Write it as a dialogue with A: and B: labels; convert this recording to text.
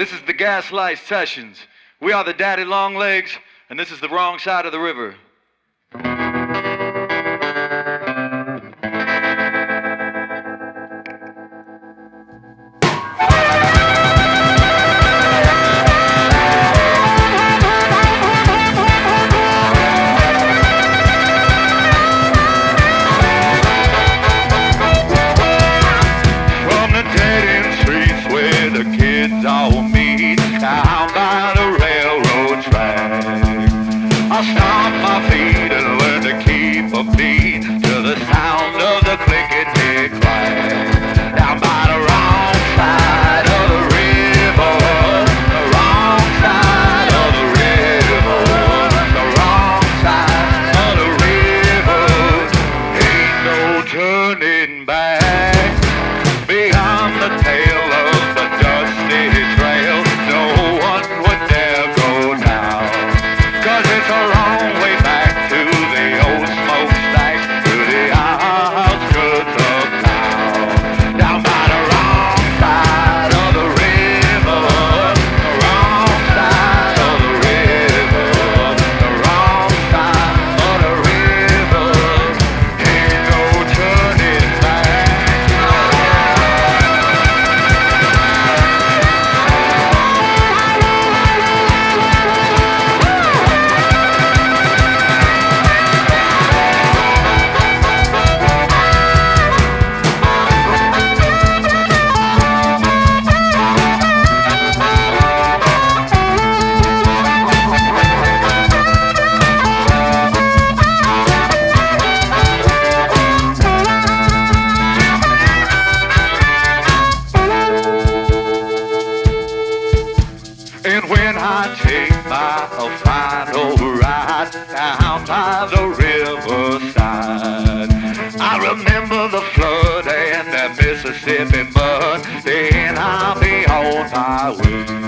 A: This is the Gaslight Sessions. We are the Daddy Long Legs, and this is the wrong side of the river. the tale. I'll find a ride down by the riverside. I remember the flood and the Mississippi mud. Then I'll be on my way.